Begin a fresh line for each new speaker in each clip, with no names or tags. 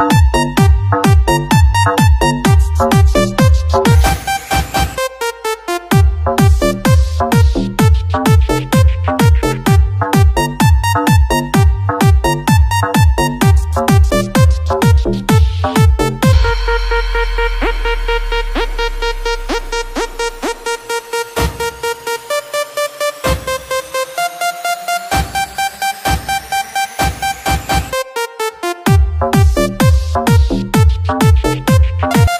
Bye. Bye.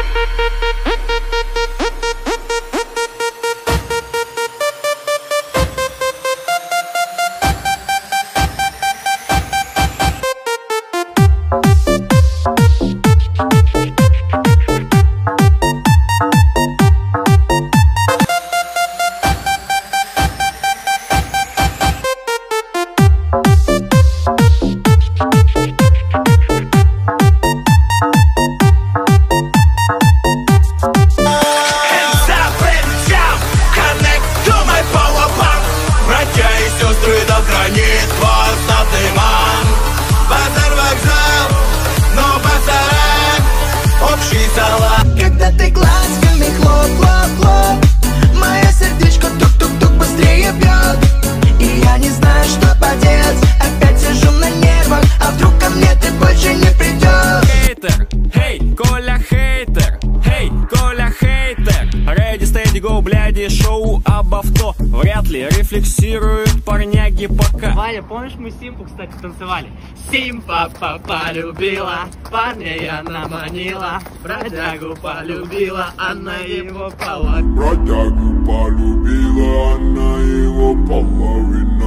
go, бляди, шоу об авто Вряд ли рефлексируют парняги пока
Ваня, помнишь, мы Симпу, кстати, танцевали? Симпа полюбила, парня я наманила, бродягу полюбила, она его половина.
Бродягу полюбила она его половина